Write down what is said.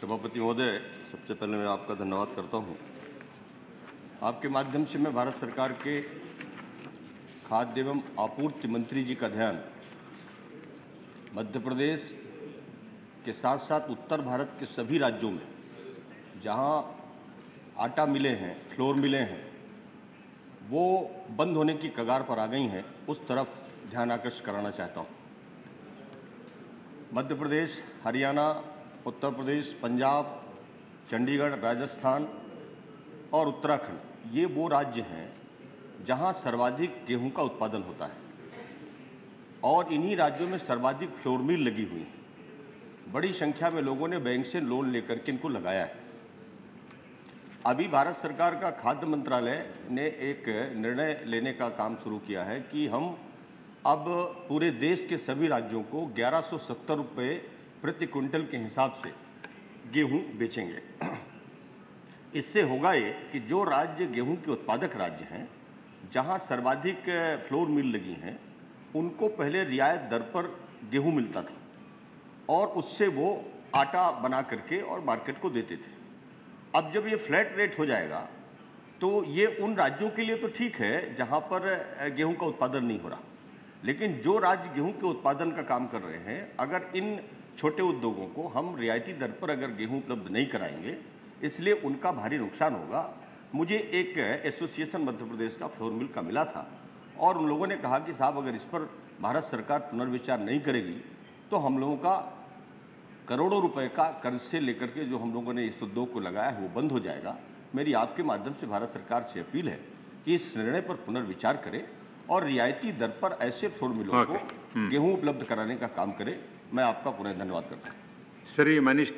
सभापति महोदय, सबसे पहले मैं आपका धन्यवाद करता हूँ। आपके माध्यम से मैं भारत सरकार के खाद्य एवं आपूर्ति मंत्री जी का ध्यान मध्य प्रदेश के साथ साथ उत्तर भारत के सभी राज्यों में, जहाँ आटा मिले हैं, फ्लोर मिले हैं, वो बंद होने की कगार पर आ गई हैं, उस तरफ़ ध्यान आकर्षित कराना चाहता हूँ। मध्य प्रदेश, हरियाणा उत्तर प्रदेश, पंजाब, चंडीगढ़, राजस्थान और उत्तराखंड, ये वो राज्य हैं जहाँ सर्वाधिक गेहूँ का उत्पादन होता है और इन्हीं राज्यों में सर्वाधिक फ्लोर मिल लगी हुई है। बड़ी संख्या में लोगों ने बैंक से लोन लेकर के इनको लगाया है। अभी भारत सरकार का खाद्य मंत्रालय ने एक निर्णय लेने का काम शुरू किया है कि हम अब पूरे देश के सभी राज्यों को ग्यारह सौ प्रति क्विंटल के हिसाब से गेहूँ बेचेंगे। इससे होगा ये कि जो राज्य गेहूँ के उत्पादक राज्य हैं, जहाँ सर्वाधिक फ्लोर मिल लगी हैं, उनको पहले रियायत दर पर गेहूँ मिलता था और उससे वो आटा बना करके और मार्केट को देते थे। अब जब ये फ्लैट रेट हो जाएगा तो ये उन राज्यों के लिए तो ठीक है, जहाँ पर गेहूँ का उत्पादन नहीं हो रहा। लेकिन जो राज्य गेहूँ के उत्पादन का काम कर रहे हैं, अगर इन छोटे उद्योगों को हम रियायती दर पर अगर गेहूँ उपलब्ध नहीं कराएँगे इसलिए उनका भारी नुकसान होगा। मुझे एक एसोसिएशन मध्य प्रदेश का फ्लोर मिल का मिला था और उन लोगों ने कहा कि साहब अगर इस पर भारत सरकार पुनर्विचार नहीं करेगी तो हम लोगों का करोड़ों रुपए का कर्ज से लेकर के जो हम लोगों ने इस उद्योग को लगाया है वो बंद हो जाएगा। मेरी आपके माध्यम से भारत सरकार से अपील है कि इस निर्णय पर पुनर्विचार करें और रियायती दर पर ऐसे फ्लोर मिलों को गेहूँ उपलब्ध कराने का काम करें। मैं आपका पुनः धन्यवाद करता हूँ। श्री मनीष